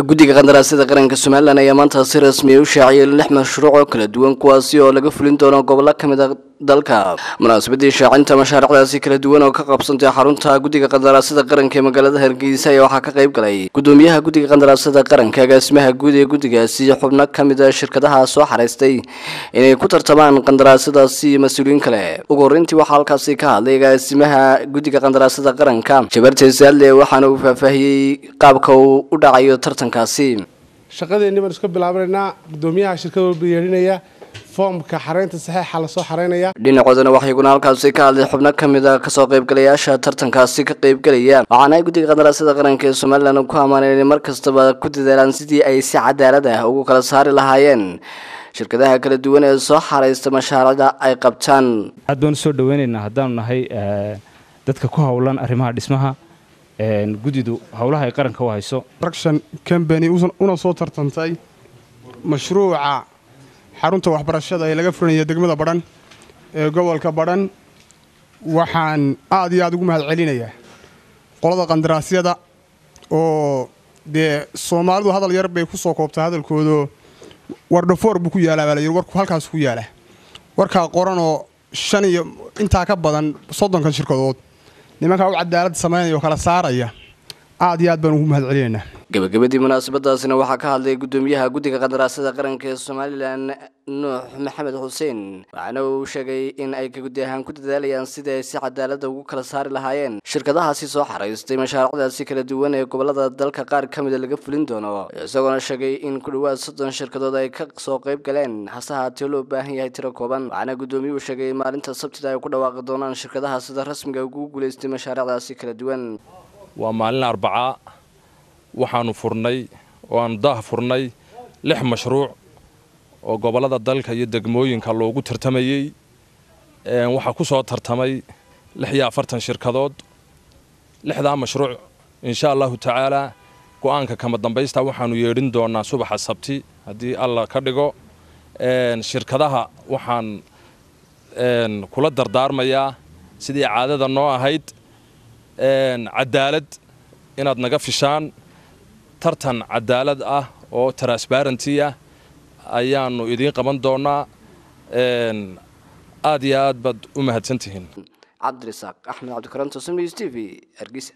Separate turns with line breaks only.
guddiga qandaraasyada qaranka somalilan ayaa maanta si rasmiya u shaaciyay lix mashruuc oo kala duwan kuwaasi oo laga fulin doono gobollo ka mid a dalka. Munaasabadii shaacinta mashaariicdaasi kala duwan oo ka qabsantay xarunta guddiga qandaraasyada qaranka ee magaalada hargeysa ayaa waxaa ka qayb galay. Gudoomiyaha guddiga qandaraasyada qaranka agaasimaha guud ee guddigaasi xubno ka mid a shirkadaha soo xaraystay inay ku tartamaan qandaraasyadaasi iyo mas'uuliyiin kale. Ugu horreyntii waxaa halkaasi ka hadlay agaasimaha guddiga qandaraasyada qaranka. Jabarte saadle waxaana uu faahfaahiyey qaabka uu u dhacayo tartankaasi
shaqadeenni baan iska bilaabanaynaa gudoomiyaha shirkada walba yeedhinaya foomka xareynta saxeixa la soo xareynaya
dhinacoodana waxaa halkaasi ka hadlay xubno ka mid a ka soo qaybgalayaasha tartankaasi ka qaybgelaya waxaana ay guddiga qandaraasyada qaranka ee somalilan ku ammaaneen inay mar kastaba ku dadaalaan sidii ay si cadaalad ah ugu kala saari lahaayeen. Shirkadaha kala duwan ee soo xaraysta mashaariicda ay qabtaan.
Aad baan u soo dhaweynaynaa haddaanu nahay dadka ku howlan arrimaha dhismaha guddidu howlaha ay qaranka u hayso.
Construction company una soo tartantay mashruuca xarunta waxbarashada ee laga furanaya degmada badhan ee gobolka badhan waxaan aad iyo aad ugu mahad celinayaa qolada qandaraasyada oo dee soomaalidu hadal yar bay ku soo koobtaa hadalkoodo. Wardhafoor buu ku yaalaa baa layidhi warku halkaas ku yaalla. Warkaa qoranoo shan iyo intaa ka badan soddonkan shirkadood nimankaa u cadaalad samaynaya oo kala saaraya aad iyo aad baan ugu mahad celinaynaa
gabagabadii munaasabadaasina waxaa ka hadlay gudoomiyaha guddiga qandaraasyada qaranka ee somalilan nuux maxamed xuseen. Waxaana uu sheegay in ay guddi ahaan ku dadaalayaan sidii ay si cadaalada ugu kala saari lahaayeen. Shirkadahaasi soo xaraystay mashaariicdaasi kala duwan ee gobollada dalka qaar ka mida laga fulin doono. Isagoona sheegay in ku dhowaad soddon shirkadood ay ka soo qayb galeen. Hase haatee loo baahan yahay tiro kooban. Waxaana guddoomiyuhu sheegay in maalinta sabtida ay ku dhawaaqi doonaan shirkadaha sida rasmiga ugu guulaystay mashaariicdaasi kala duwan
waa maalin arbacaa waxaanu furnay oo aanu daah furnay lix mashruuc oo gobollada dalka iyo degmooyinka loogu tartamayey waxaa ku soo tartamay lix iyo afartan shirkadood lixdaa mashruuc. Insha allahu tacaalaa go'aanka kama dambaysta waxaanu yeedhin doonaa subaxa sabti haddii alla ka dhigo. Shirkadaha waxaan kula dardaarmayaa sidii caadada noo ahayd cadaalad inaad naga fishaan. Tartan cadaalad ah oo transbarenty ah ayaanu idiin qaban doonaa. Aad iyo aad baad u mahadsantihiin.
Cabdirasaaq axmed cabdikaranto sms t v hargeysa